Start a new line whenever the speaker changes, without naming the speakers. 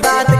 बात